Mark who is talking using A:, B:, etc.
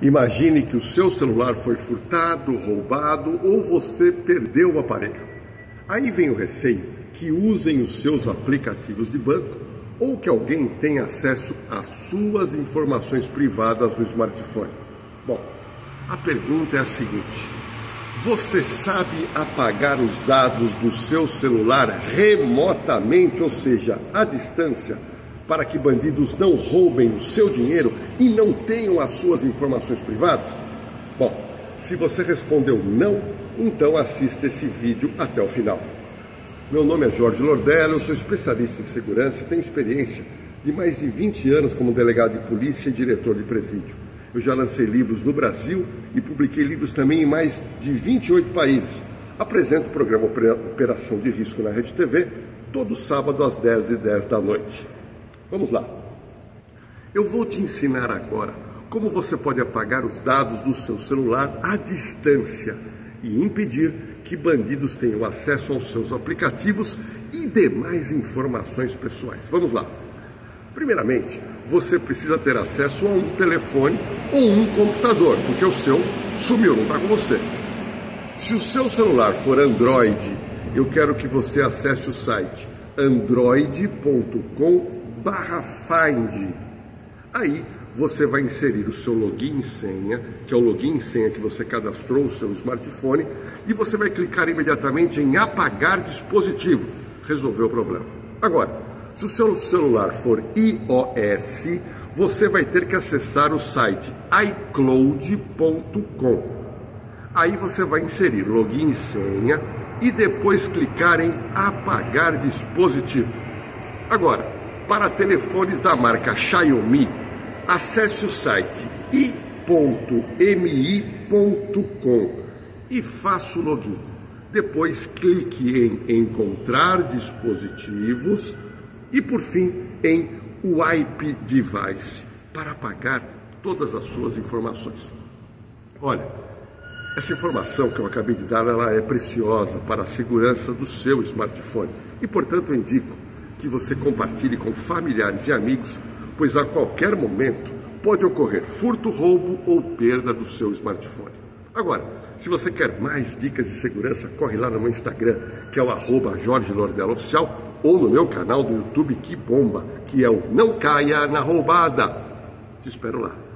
A: Imagine que o seu celular foi furtado, roubado ou você perdeu o aparelho. Aí vem o receio que usem os seus aplicativos de banco ou que alguém tenha acesso às suas informações privadas no smartphone. Bom, a pergunta é a seguinte: você sabe apagar os dados do seu celular remotamente, ou seja, à distância? para que bandidos não roubem o seu dinheiro e não tenham as suas informações privadas? Bom, se você respondeu não, então assista esse vídeo até o final. Meu nome é Jorge Lordello, eu sou especialista em segurança e tenho experiência de mais de 20 anos como delegado de polícia e diretor de presídio. Eu já lancei livros no Brasil e publiquei livros também em mais de 28 países. Apresento o programa Operação de Risco na Rede TV todo sábado às 10h10 da noite. Vamos lá. Eu vou te ensinar agora como você pode apagar os dados do seu celular à distância e impedir que bandidos tenham acesso aos seus aplicativos e demais informações pessoais. Vamos lá. Primeiramente, você precisa ter acesso a um telefone ou um computador, porque o seu sumiu, não está com você. Se o seu celular for Android, eu quero que você acesse o site android.com barra find. Aí você vai inserir o seu login e senha, que é o login e senha que você cadastrou no seu smartphone, e você vai clicar imediatamente em apagar dispositivo. Resolveu o problema. Agora, se o seu celular for iOS, você vai ter que acessar o site iCloud.com. Aí você vai inserir login e senha e depois clicar em apagar dispositivo. Agora, para telefones da marca Xiaomi, acesse o site i.mi.com e faça o login. Depois clique em encontrar dispositivos e por fim em Wipe Device para apagar todas as suas informações. Olha, essa informação que eu acabei de dar, ela é preciosa para a segurança do seu smartphone e, portanto, eu indico que você compartilhe com familiares e amigos, pois a qualquer momento pode ocorrer furto, roubo ou perda do seu smartphone. Agora, se você quer mais dicas de segurança, corre lá no meu Instagram, que é o arroba Jorge Oficial, ou no meu canal do YouTube Que Bomba, que é o Não Caia na Roubada. Te espero lá.